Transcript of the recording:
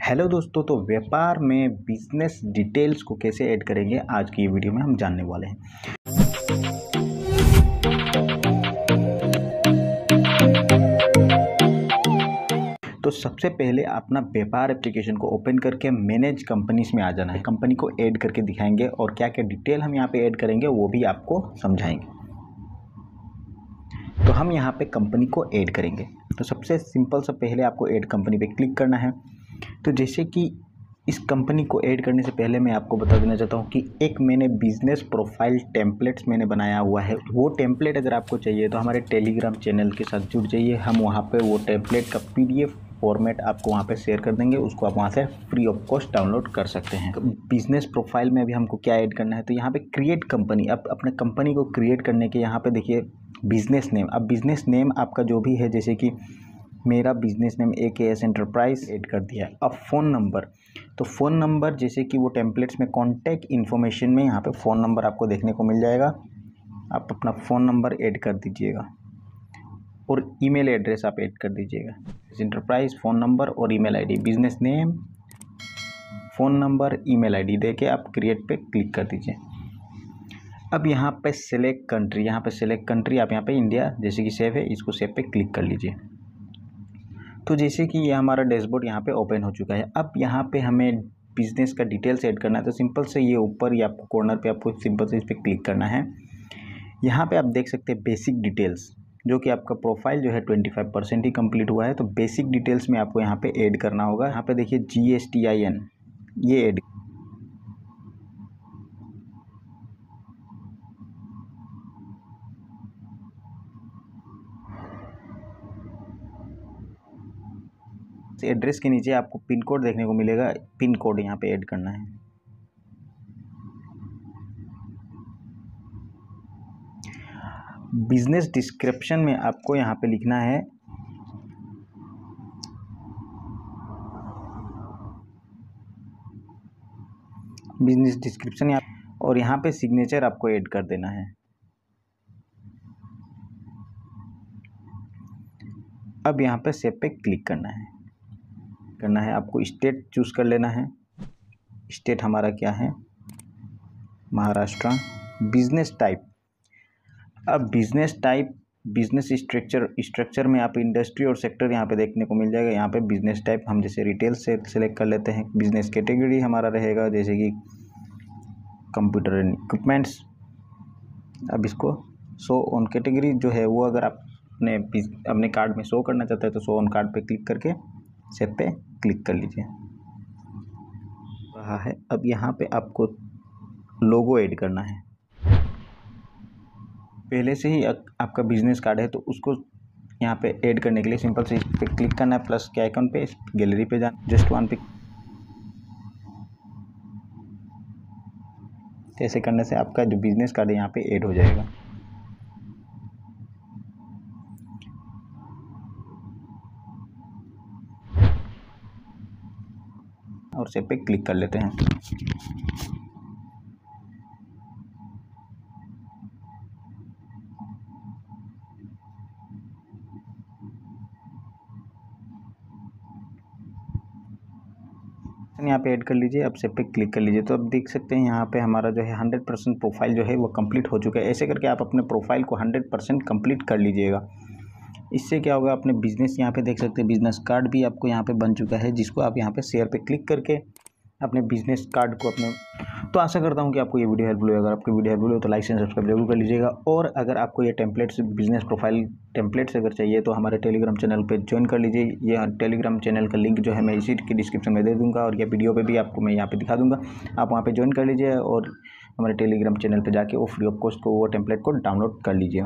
Hello दोस्तों तो व्यापार में बिज़नेस डिटेल्स को कैसे ऐड करेंगे, आज की वीडियो में हम जानने वाले हैं। तो सबसे पहले अपना व्यापार एप्लीकेशन को ओपन करके मैनेज कंपनीज़ में आ जाना है। कंपनी को ऐड करके दिखाएँगे और क्या क्या डिटेल हम यहाँ पे ऐड करेंगे, वो भी आपको समझाएँगे। तो हम यहाँ पे कंपनी को ऐड करेंगे। तो सबसे सिंपल सा पहले आपको ऐड कंपनी पे क्लिक करना है। तो जैसे कि इस कंपनी को ऐड करने से पहले मैं आपको बता देना चाहता हूँ कि एक मैंने बिज़नेस प्रोफ़ाइल टेम्पलेट्स मैंने बनाया हुआ है। वो टेम्पलेट अगर आपको चाहिए तो हमारे टेलीग्राम चैनल के साथ जुड़ जाइए। हम वहाँ पे वो टेम्पलेट का पीडीएफ फॉर्मेट आपको वहाँ पे शेयर कर देंगे। उसको आप वहाँ से फ्री ऑफ़ कॉस्ट डाउनलोड कर सकते हैं। बिज़नेस प्रोफ़ाइल में अभी हमको क्या ऐड करना है? तो यहाँ पे क्रिएट कंपनी। अब अपने कंपनी को क्रिएट करने के यहाँ पे देखिए, बिज़नेस नेम। अब बिज़नेस नेम आपका जो भी है, जैसे कि मेरा बिज़नेस नेम ए के एस एंटरप्राइज ऐड कर दिया। है अब फ़ोन नंबर तो फ़ोन नंबर जैसे कि वो टेम्पलेट्स में कॉन्टैक्ट इन्फॉर्मेशन में यहाँ पे फ़ोन नंबर आपको देखने को मिल जाएगा। आप अपना फ़ोन नंबर ऐड कर दीजिएगा और ईमेल एड्रेस आप ऐड कर दीजिएगा। इंटरप्राइज फ़ोन नंबर और email ID business name phone number email ID दे के आप क्रिएट पे क्लिक कर दीजिए। अब यहाँ पे सेलेक्ट कंट्री यहाँ पे सेलेक्ट कंट्री आप यहाँ पे इंडिया जैसे कि सेव है इसको सेव पे क्लिक कर लीजिए। तो जैसे कि ये हमारा डैशबोर्ड यहाँ पे ओपन हो चुका है। अब यहाँ पे हमें बिज़नेस का डिटेल्स ऐड करना है तो सिंपल से ये ऊपर या आपको कॉर्नर पे आपको सिंपल से इस पर क्लिक करना है। यहाँ पे आप देख सकते हैं बेसिक डिटेल्स जो कि आपका प्रोफ़ाइल जो है ट्वेंटी फाइव परसेंट ही कंप्लीट हुआ है। तो बेसिक डिटेल्स में आपको यहाँ पे ऐड करना होगा। यहाँ पे देखिए G S T I N ये ऐड एड्रेस के नीचे आपको पिन कोड देखने को मिलेगा। पिन कोड यहाँ पे ऐड करना है। बिज़नेस डिस्क्रिप्शन में आपको यहाँ पे लिखना है। बिज़नेस डिस्क्रिप्शन और यहाँ पे सिग्नेचर आपको ऐड कर देना है। अब यहाँ पे सेव पे क्लिक करना है। करना है, आपको स्टेट चूज़ कर लेना है। स्टेट हमारा क्या है? महाराष्ट्र। बिज़नेस टाइप अब business type business structure structure में आप इंडस्ट्री और सेक्टर यहाँ पे देखने को मिल जाएगा। यहाँ पे बिज़नेस टाइप हम जैसे रिटेल से सेलेक्ट कर लेते हैं। बिज़नेस कैटेगरी हमारा रहेगा जैसे कि कंप्यूटर एंड इक्विपमेंट्स अब इसको शो ऑन कैटेगरी जो है वो अगर आप अपने अपने कार्ड में शो करना चाहते हैं तो शो ऑन कार्ड पे क्लिक करके सेव पे क्लिक कर लीजिए। रहा है। अब यहाँ पे आपको लोगो ऐड करना है। पहले से ही आपका बिज़नेस कार्ड है तो उसको यहाँ पे ऐड करने के लिए सिंपल से इस पर क्लिक करना है, प्लस के आइकन पे गैलरी पे जाना, जस्ट वन पे। ऐसे करने से आपका जो बिज़नेस कार्ड है, यहाँ पे ऐड हो जाएगा। और सेव पे क्लिक कर लेते हैं। यहाँ पे ऐड कर लीजिए, अब सेव पे क्लिक कर लीजिए। तो अब देख सकते हैं, यहाँ पे हमारा जो है हंड्रेड परसेंट प्रोफ़ाइल जो है वो कंप्लीट हो चुका है। ऐसे करके आप अपने प्रोफ़ाइल को हंड्रेड परसेंट कंप्लीट कर लीजिएगा। इससे क्या होगा, अपने बिज़नेस यहाँ पे देख सकते हैं बिज़नेस कार्ड भी आपको यहाँ पे बन चुका है, जिसको आप यहाँ पे शेयर पे क्लिक करके अपने बिज़नेस कार्ड को अपने तो आशा करता हूँ कि आपको ये वीडियो हेल्पफुल अगर आपको वीडियो हेल्पफुल हो तो लाइक एंड सब्सक्राइब ज़रूर कर लीजिएगा। और अगर आपको ये टेम्पलेट्स बिज़नेस प्रोफ़ाइल टेम्पलेट्स अगर चाहिए तो हमारे टेलीग्राम चैनल पर ज्वाइन कर लीजिए। ये टेलीग्राम चैनल का लिंक जो है मैं इसी के डिस्क्रिप्शन में दे दूँगा और यह वीडियो पर भी आपको मैं यहाँ पर दिखा दूँगा। आप वहाँ पर ज्वाइन कर लीजिए और हमारे टेलीग्राम चैनल पर जाके वो फ्री ऑफ़ कॉस्ट को, वो टेम्पलेट को डाउनलोड कर लीजिए।